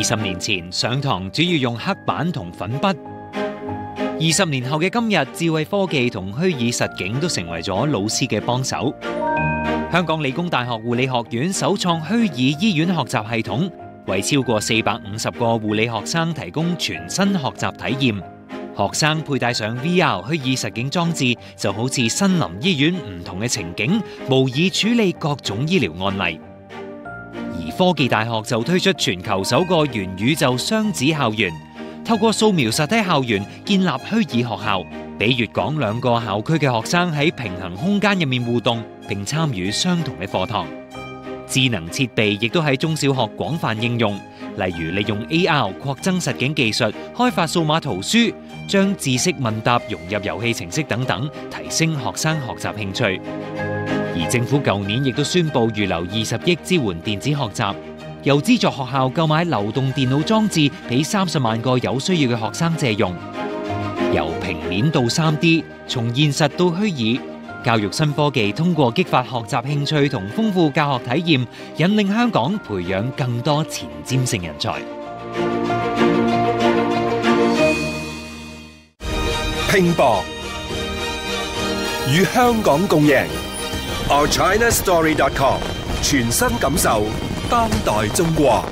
二十年前上堂主要用黑板同粉笔，二十年后嘅今日，智慧科技同虚拟实境都成为咗老师嘅帮手。香港理工大学护理学院首创虚拟医院学习系统，为超过四百五十个护理学生提供全新学习体验。学生佩戴上 VR 虚拟实境装置，就好似身临医院唔同嘅情景，模拟处理各种医疗案例。科技大学就推出全球首个元宇宙双子校园，透过扫描实体校园，建立虚拟学校，俾粤港两个校区嘅学生喺平衡空间入面互动，并参与相同嘅课堂。智能设备亦都喺中小学广泛应用，例如利用 AR 扩增实景技术开发数码图书，将知识问答融入游戏程式等等，提升学生学习兴趣。政府旧年亦都宣布预留二十亿支援电子学习，又资助学校购买流动电脑装置，俾三十万个有需要嘅学生借用。由平面到三 D，从现实到虚拟，教育新科技通过激发学习兴趣同丰富教学体验，引领香港培养更多前瞻性人才。拼搏与香港共赢。OurChinaStory.com，全新感受当代中国。